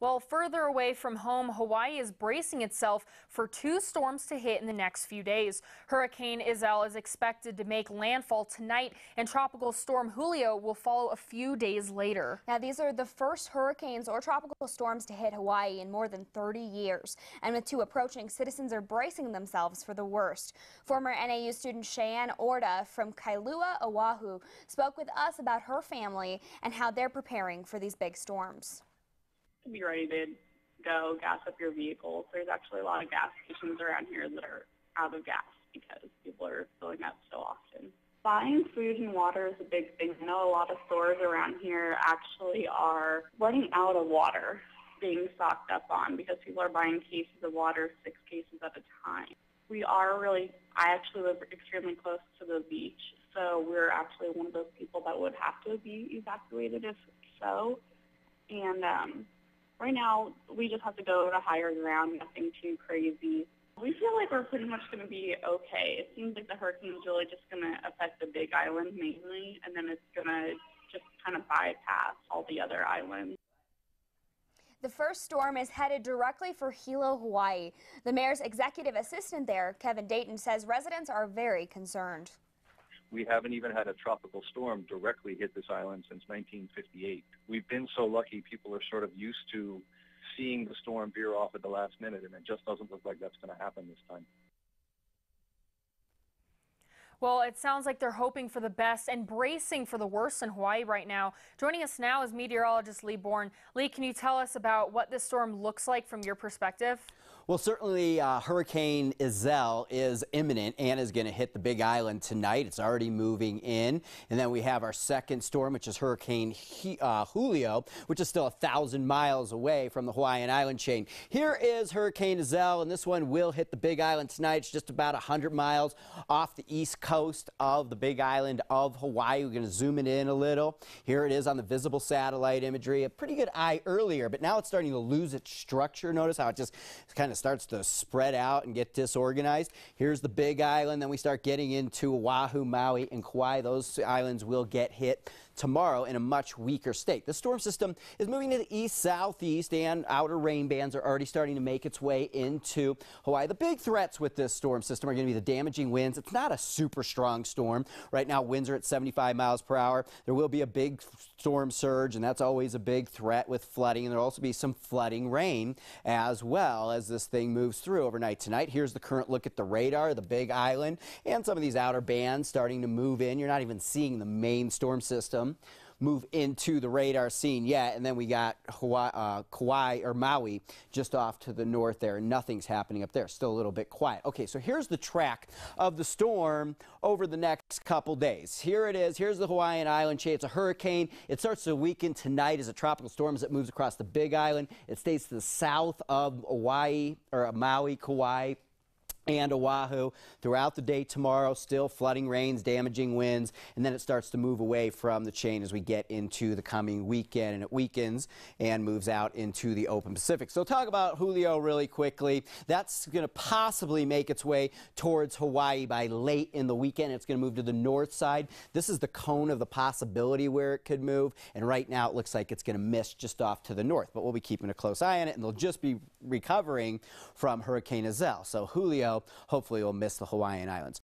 Well, further away from home, Hawaii is bracing itself for two storms to hit in the next few days. Hurricane Iselle is expected to make landfall tonight, and Tropical Storm Julio will follow a few days later. Now, these are the first hurricanes or tropical storms to hit Hawaii in more than 30 years. And with two approaching, citizens are bracing themselves for the worst. Former NAU student Shayann Orta from Kailua, Oahu, spoke with us about her family and how they're preparing for these big storms to be ready to go gas up your vehicles. There's actually a lot of gas stations around here that are out of gas because people are filling up so often. Buying food and water is a big thing. I know a lot of stores around here actually are running out of water being stocked up on because people are buying cases of water, six cases at a time. We are really, I actually live extremely close to the beach, so we're actually one of those people that would have to be evacuated if so. And um, Right now, we just have to go to higher ground, nothing too crazy. We feel like we're pretty much going to be okay. It seems like the hurricane is really just going to affect the big island mainly, and then it's going to just kind of bypass all the other islands. The first storm is headed directly for Hilo, Hawaii. The mayor's executive assistant there, Kevin Dayton, says residents are very concerned. We haven't even had a tropical storm directly hit this island since 1958. We've been so lucky, people are sort of used to seeing the storm veer off at the last minute, and it just doesn't look like that's going to happen this time. Well, it sounds like they're hoping for the best and bracing for the worst in Hawaii right now. Joining us now is meteorologist Lee Born. Lee, can you tell us about what this storm looks like from your perspective? Well, certainly uh, Hurricane Iselle is imminent and is going to hit the Big Island tonight. It's already moving in. And then we have our second storm, which is Hurricane uh, Julio, which is still a thousand miles away from the Hawaiian island chain. Here is Hurricane Iselle, and this one will hit the Big Island tonight. It's just about 100 miles off the east coast of the Big Island of Hawaii. We're going to zoom it in a little. Here it is on the visible satellite imagery. A pretty good eye earlier, but now it's starting to lose its structure. Notice how it just kind of starts to spread out and get disorganized. Here's the big island. Then we start getting into Oahu, Maui, and Kauai. Those islands will get hit tomorrow in a much weaker state. The storm system is moving to the east southeast and outer rain bands are already starting to make its way into Hawaii. The big threats with this storm system are going to be the damaging winds. It's not a super strong storm. Right now winds are at 75 miles per hour. There will be a big storm surge and that's always a big threat with flooding and there'll also be some flooding rain as well as this thing moves through overnight tonight. Here's the current look at the radar, the big island and some of these outer bands starting to move in. You're not even seeing the main storm system move into the radar scene yet. And then we got Hawaii, uh, Kauai or Maui just off to the north there. Nothing's happening up there. Still a little bit quiet. Okay, so here's the track of the storm over the next couple days. Here it is. Here's the Hawaiian island chain. It's a hurricane. It starts to weaken tonight as a tropical storm as it moves across the Big Island. It stays to the south of Hawaii or Maui, Kauai and Oahu throughout the day tomorrow. Still flooding rains, damaging winds, and then it starts to move away from the chain as we get into the coming weekend, and it weakens and moves out into the open Pacific. So talk about Julio really quickly. That's going to possibly make its way towards Hawaii by late in the weekend. It's going to move to the north side. This is the cone of the possibility where it could move, and right now it looks like it's going to miss just off to the north, but we'll be keeping a close eye on it, and they'll just be recovering from Hurricane Iselle. So Julio hopefully we'll miss the Hawaiian Islands.